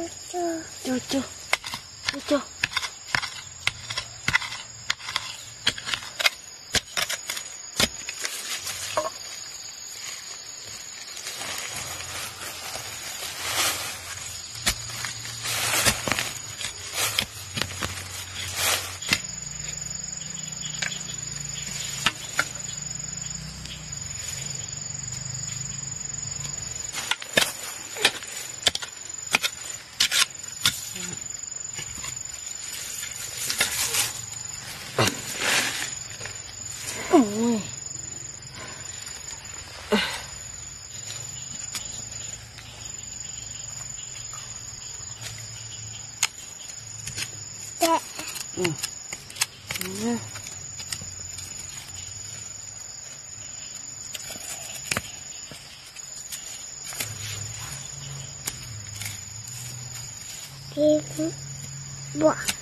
Cho cho Cho cho Ôi Ừ. Ừ. Bỏ. Bỏ.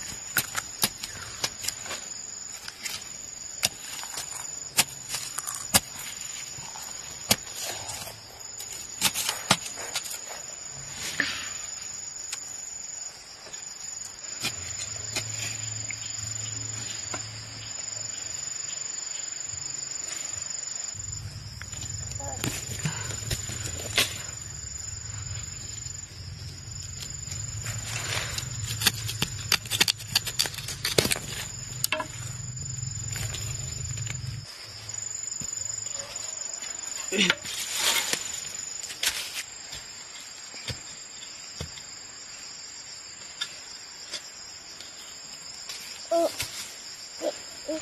Uh,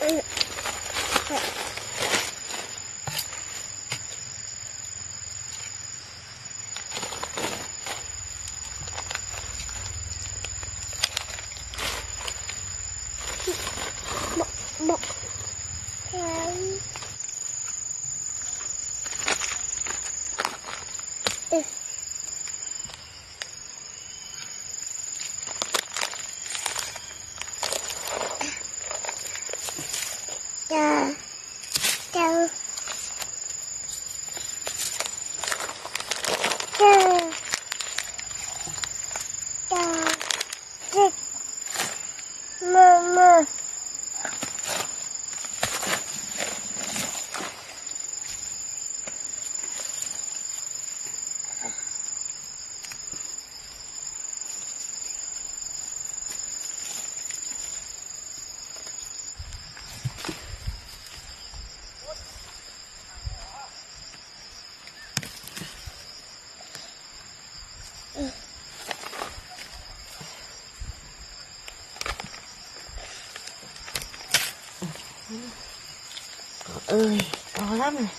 uh, uh. Ơi to lắm này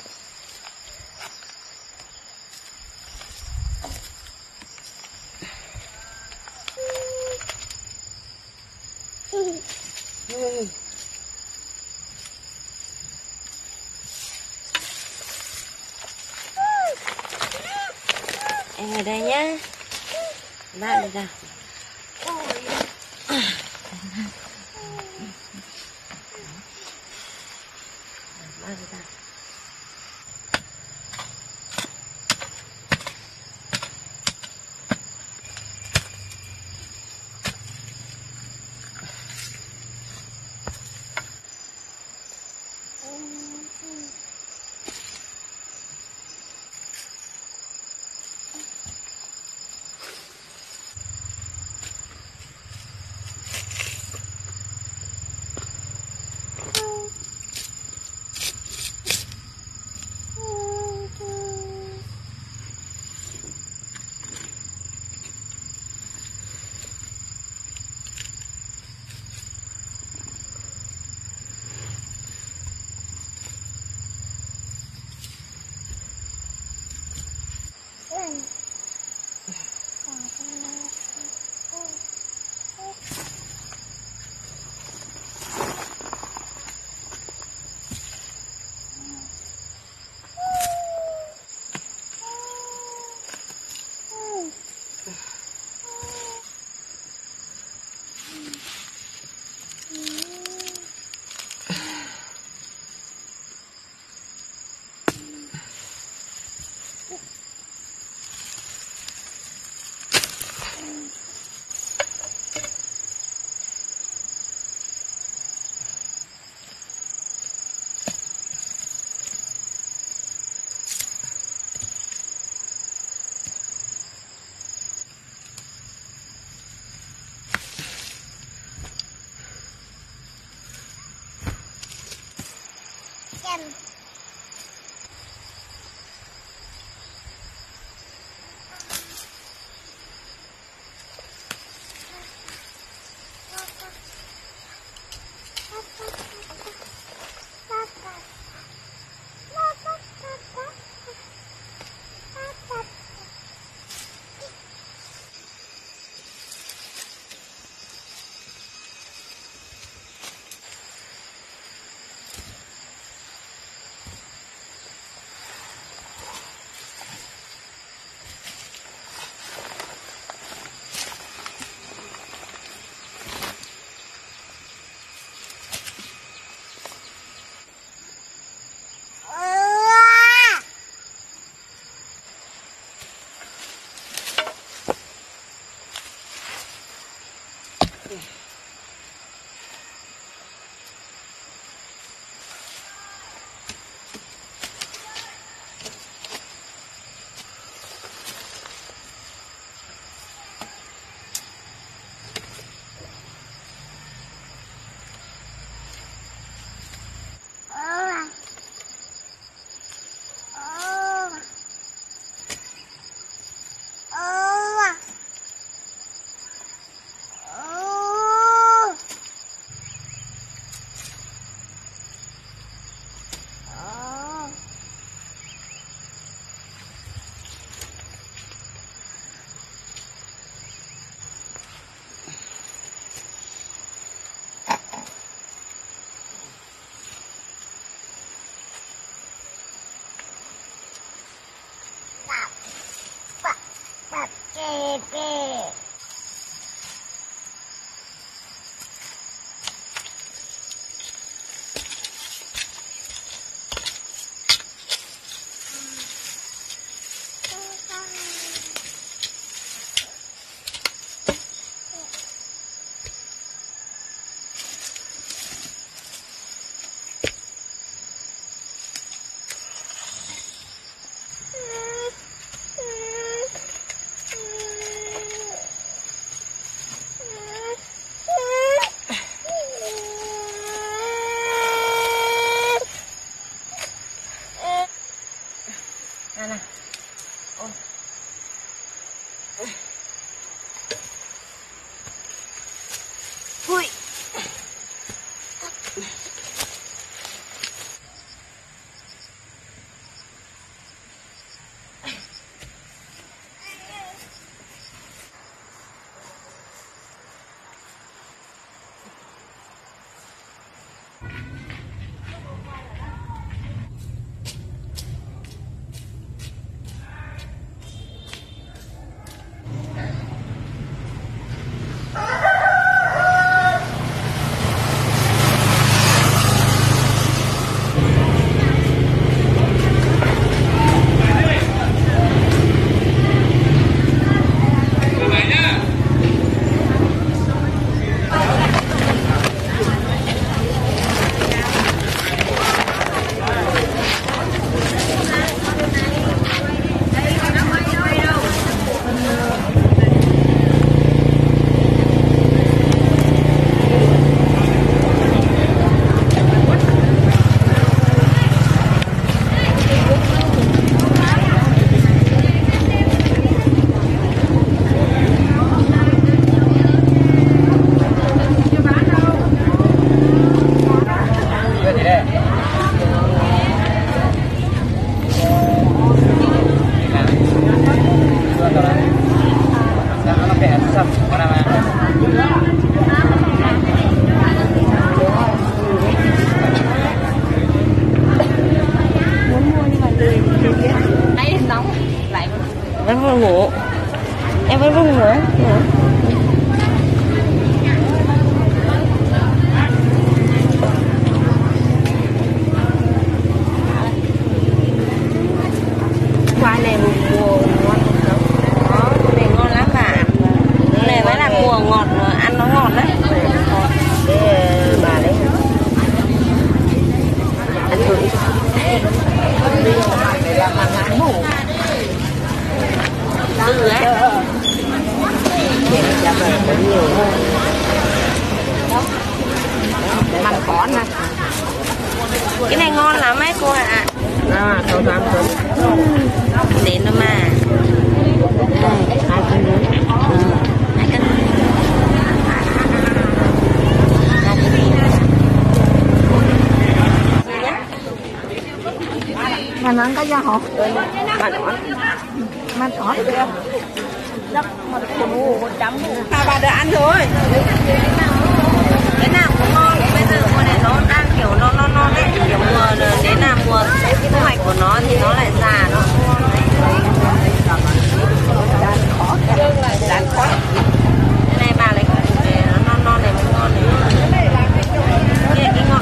Mà nó có ra hộp Mặn ngon. Mà thỏ kìa Đất mà đủ chấm Hai bà đã ăn rồi cái nào cũng ngon bây giờ mùa này nó đang kiểu nó nó nó đấy kiểu mùa đến là mùa thu hoạch của nó thì nó lại già nó không ngon đấy Đàn khó. cái này bà lấy cái nó non non này mới ngon này cái này cái ngọt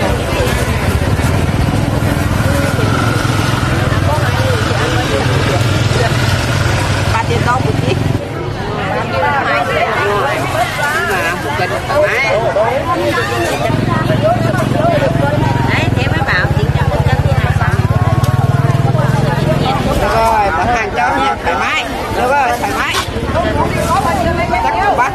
Bà có một chiếc đấy thế mới bảo tính cho một cân như này rồi bỏ hàng cho nha, thoải mái. Được rồi, thoải mái. Chắc bác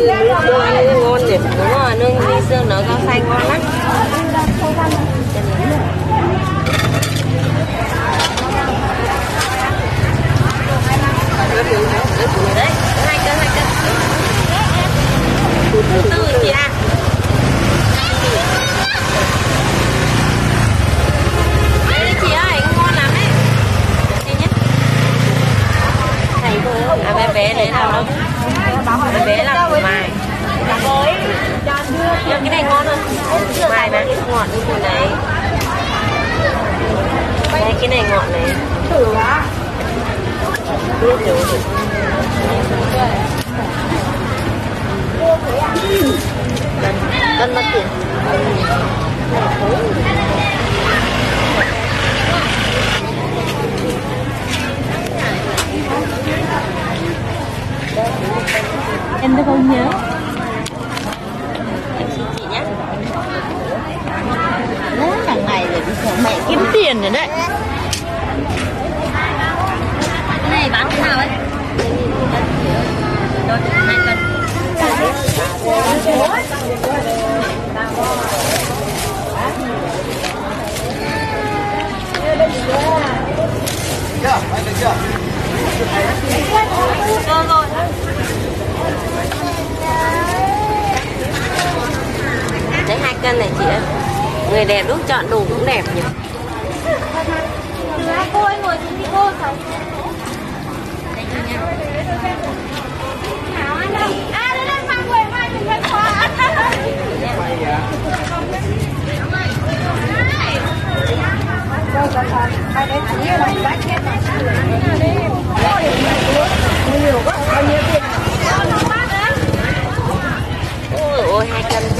你在干 ngọt như thế này đây cái này ngọt này. Thử quá biết rồi. Cân mất tiền. Em đã không nhớ? Nhé Đấy, cả ngày rồi đi chờ mẹ kiếm tiền rồi đấy. Cái này bán thế nào ấy? Chưa anh được chưa rồi rồi đấy hai cân này chị ơi người đẹp lúc chọn đồ cũng đẹp nhỉ? Cô ơi ngồi xuống đi cô phải đâu à đây đây mang quầy mai mình quay qua ôi ôi, hai cân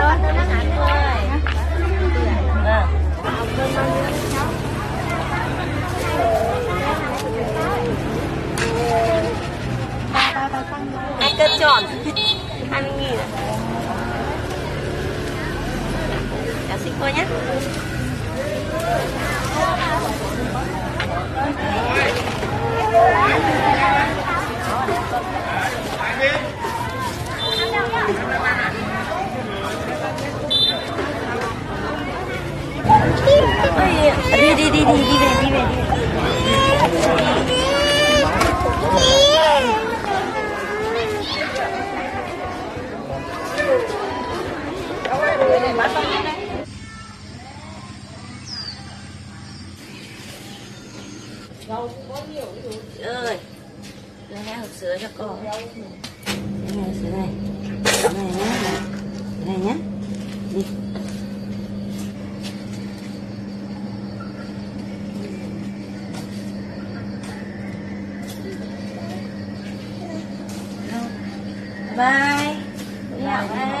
拜。拜拜拜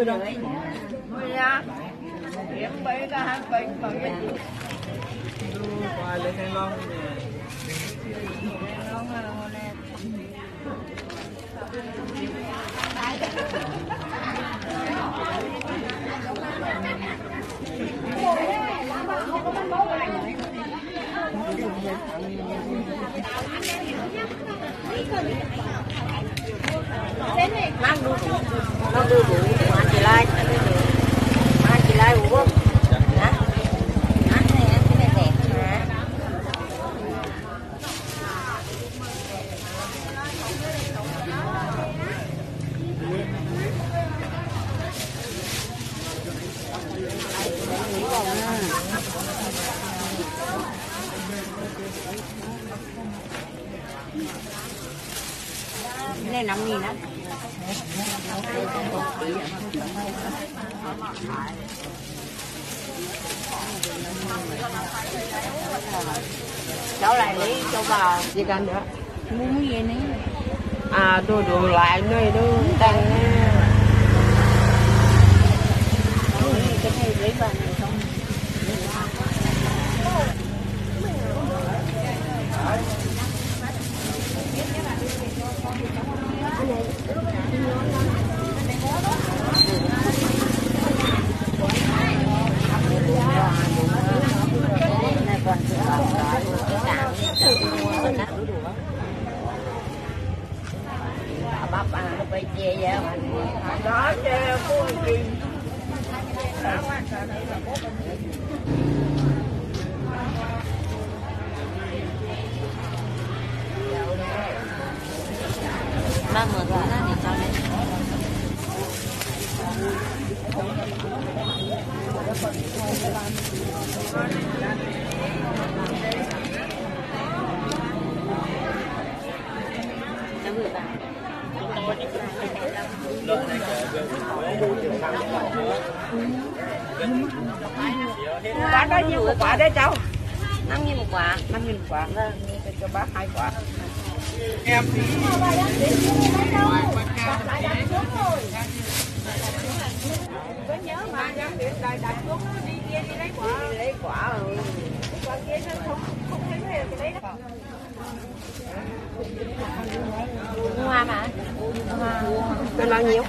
Điểm bị ra hai bị bị. Qua lên Thanh Long nè. nó đưa bụi mà chị lai mà chị lai uống hả hả này em cái này đẹp hả cái này năm nghìn á. Cháu lại lấy cho vào Gì cần nữa? mua cái gì nữa À, tôi đường lại nơi đó tăng cái này lấy vào này không này còn chưa cả bắp ăn nó phải chia ra đó che cô gì ba mở ra ra để cho lên Thank you. Quả bao nhiêu một quả đấy cháu năm nghìn một quả năm nghìn một quả vâng cho bác hai quả em thì có nhớ mà ra huyện đại xuống đi kia đi lấy quả lấy quả rồi quả kia nó không không thấy về cái đấy đó hoa mà hoa Bên bao nhiêu?